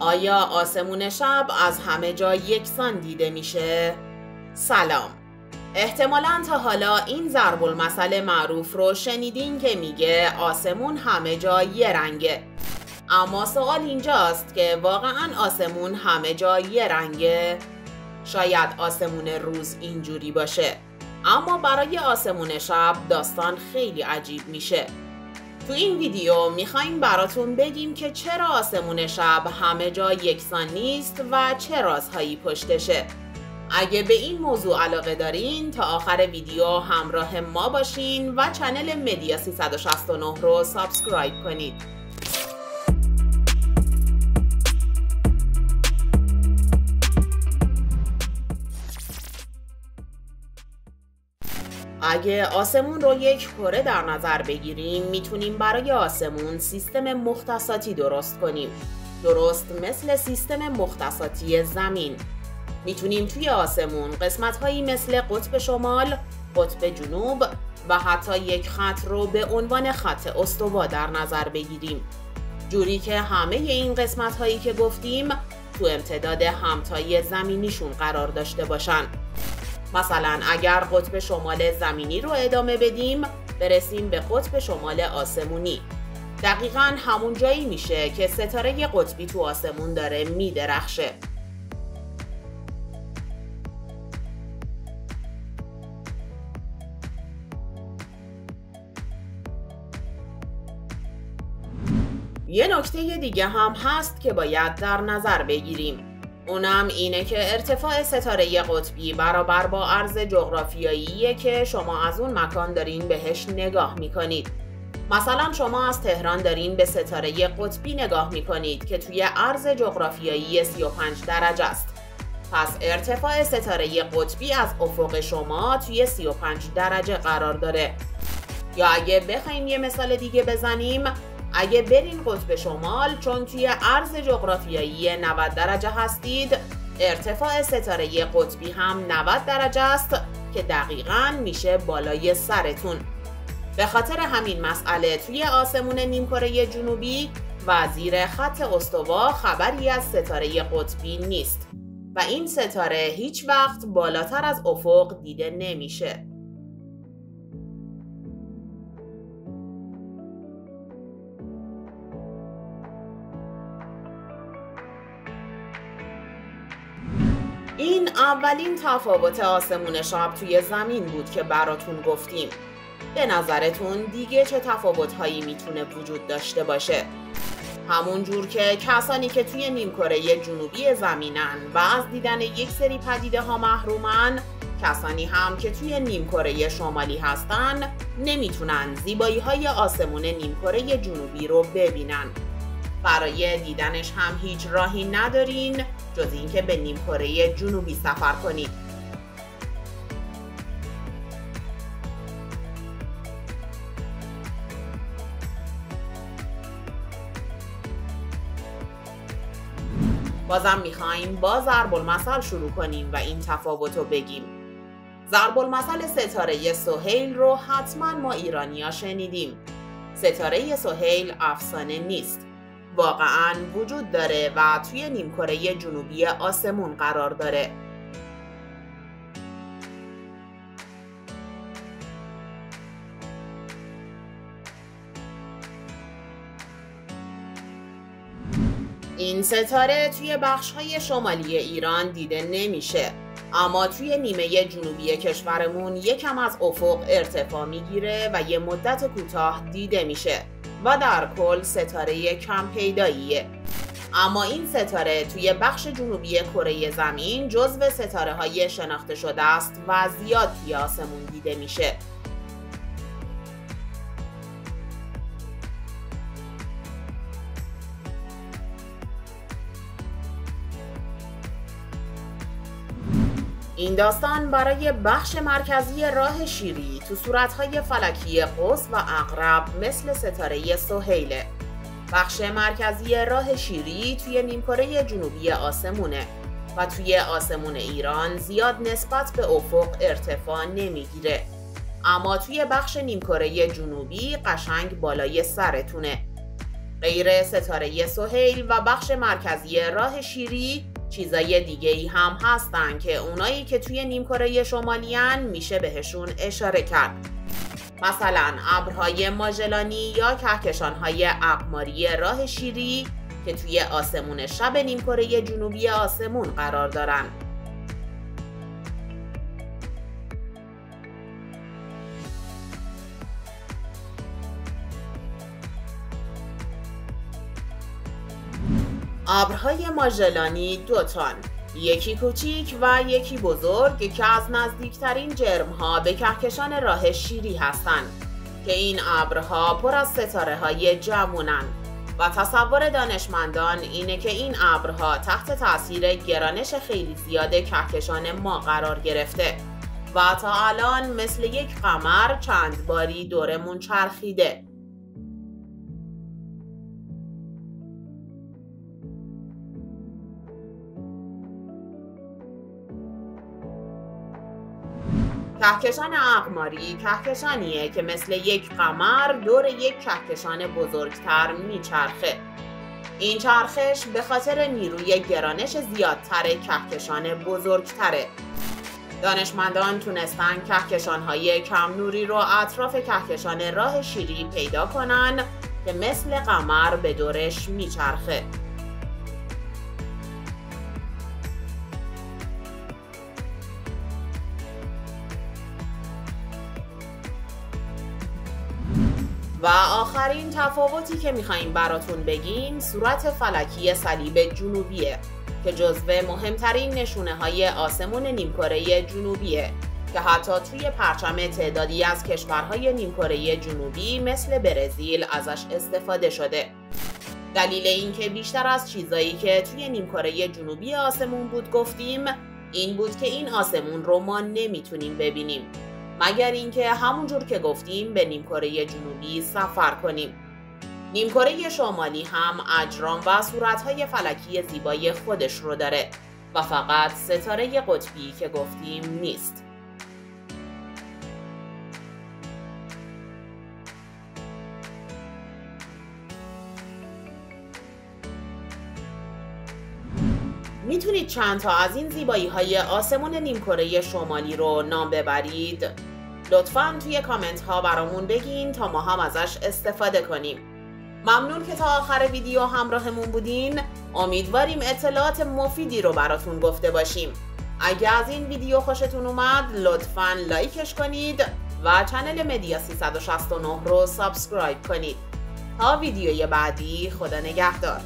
آیا آسمون شب از همه جا یکسان دیده میشه؟ سلام احتمالا تا حالا این ضرب المثل معروف رو شنیدین که میگه آسمون همه جا یه رنگه اما سوال اینجاست که واقعا آسمون همه جا یه رنگه؟ شاید آسمون روز اینجوری باشه اما برای آسمون شب داستان خیلی عجیب میشه تو این ویدیو می‌خوایم براتون بگیم که چرا آسمون شب همه جا یکسان نیست و چه رازهایی پشتشه اگه به این موضوع علاقه دارین تا آخر ویدیو همراه ما باشین و channel مدیا 369 رو subscribe کنید. اگه آسمون رو یک کره در نظر بگیریم می‌تونیم برای آسمون سیستم مختصاتی درست کنیم. درست مثل سیستم مختصاتی زمین. می‌تونیم توی آسمون قسمت هایی مثل قطب شمال، قطب جنوب و حتی یک خط رو به عنوان خط استوا در نظر بگیریم. جوری که همه این قسمت هایی که گفتیم تو امتداد همتایی زمینیشون قرار داشته باشن. مثلا اگر قطب شمال زمینی رو ادامه بدیم برسیم به قطب شمال آسمونی. دقیقا همون جایی میشه که ستاره قطبی تو آسمون داره میدرخشه. یه نکته دیگه هم هست که باید در نظر بگیریم. اونم اینه که ارتفاع ستاره قطبی برابر با عرض جغرافیاییه که شما از اون مکان دارین بهش نگاه می‌کنید. مثلا شما از تهران دارین به ستاره قطبی نگاه می‌کنید که توی عرض جغرافیایی 35 درجه است. پس ارتفاع ستاره قطبی از افق شما توی 35 درجه قرار داره. یا اگه بخوایم یه مثال دیگه بزنیم اگه برین قطب شمال چون توی عرض جغرافیایی 90 درجه هستید ارتفاع ستاره قطبی هم 90 درجه است که دقیقا میشه بالای سرتون. به خاطر همین مسئله توی آسمون نیمکره جنوبی و زیر خط استوا خبری از ستاره قطبی نیست و این ستاره هیچ وقت بالاتر از افق دیده نمیشه. اولین تفاوت آسمون شب توی زمین بود که براتون گفتیم. به نظرتون دیگه چه تفاوت هایی می‌تونه وجود داشته باشه؟ همون جور که کسانی که توی نیمکره جنوبی زمینن و از دیدن یک سری پدیده ها محرومن کسانی هم که توی نیمکره شمالی هستن نمی‌تونن زیبایی های آسمون نیمکره جنوبی رو ببینن. برای دیدنش هم هیچ راهی ندارین. جز اینکه به نیمکره جنوبی سفر کنید. بازم می‌خوایم با ضرب المثل شروع کنیم و این تفاوت رو بگیم. ضرب المثل ستاره سهیل رو حتما ما ایرانیا شنیدیم. ستاره سهیل افسانه نیست. واقعا وجود داره و توی نیمکره جنوبی آسمون قرار داره. این ستاره توی بخش های شمالی ایران دیده نمیشه اما توی نیمه جنوبی کشورمون یکم از افق ارتفاع می‌گیره و یه مدت کوتاه دیده میشه. و در کل ستاره کم پیداییه. اما این ستاره توی بخش جنوبی کره زمین جزو ستاره های شناخته شده است و زیاد توی آسمون دیده میشه. این داستان برای بخش مرکزی راه شیری تو صورتهای فلکی قوس و اقرب مثل ستاره سهیله. بخش مرکزی راه شیری توی نیمکره جنوبی آسمونه و توی آسمون ایران زیاد نسبت به افق ارتفاع نمی‌گیره. اما توی بخش نیمکره جنوبی قشنگ بالای سرتونه. غیر ستاره سهیل و بخش مرکزی راه شیری چیزای دیگه ای هم هستن که اونایی که توی نیمکره شمالیان میشه بهشون اشاره کرد. مثلا ابرهای ماژلانی یا کهکشانهای اقماری راه شیری که توی آسمون شب نیمکره جنوبی آسمون قرار دارن. ابرهای ماژلانی دوتان یکی کوچیک و یکی بزرگ که از نزدیکترین جرمها به کهکشان راه شیری هستند که این ابرها پر از ستاره های جوونن و تصور دانشمندان اینه که این ابرها تحت تاثیر گرانش خیلی زیاد کهکشان ما قرار گرفته. و تا الان مثل یک قمر چند باری دورمون چرخیده. کهکشان اقماری کهکشانیه که مثل یک قمر دور یک کهکشان بزرگتر میچرخه. این چرخش به خاطر نیروی گرانش زیادتر کهکشان بزرگتره. دانشمندان تونستن کهکشان های کم نوری رو اطراف کهکشان راه شیری پیدا کنن که مثل قمر به دورش میچرخه. و آخرین تفاوتی که میخواییم براتون بگیم صورت فلکی صلیب جنوبیه که جزو مهمترین نشونه های آسمون نیمکره جنوبیه که حتی توی پرچم تعدادی از کشورهای نیمکره جنوبی مثل برزیل ازش استفاده شده. دلیل اینکه بیشتر از چیزایی که توی نیمکره جنوبی آسمون بود گفتیم این بود که این آسمون رو ما نمی‌تونیم ببینیم. مگر اینکه همونجور که گفتیم به نیمکره جنوبی سفر کنیم نیمکره شمالی هم اجرام و صورتهای فلکی زیبای خودش رو داره و فقط ستاره قطبی که گفتیم نیست می‌تونید چند تا از این زیبایی های آسمون نیمکره شمالی رو نام ببرید؟ لطفا توی کامنت ها برامون بگین تا ما هم ازش استفاده کنیم. ممنون که تا آخر ویدیو همراهمون بودین. امیدواریم اطلاعات مفیدی رو براتون گفته باشیم. اگه از این ویدیو خوشتون اومد لطفا like ش کنید و channel مدیا 369 رو subscribe کنید. تا ویدیوی بعدی خدا نگهدار.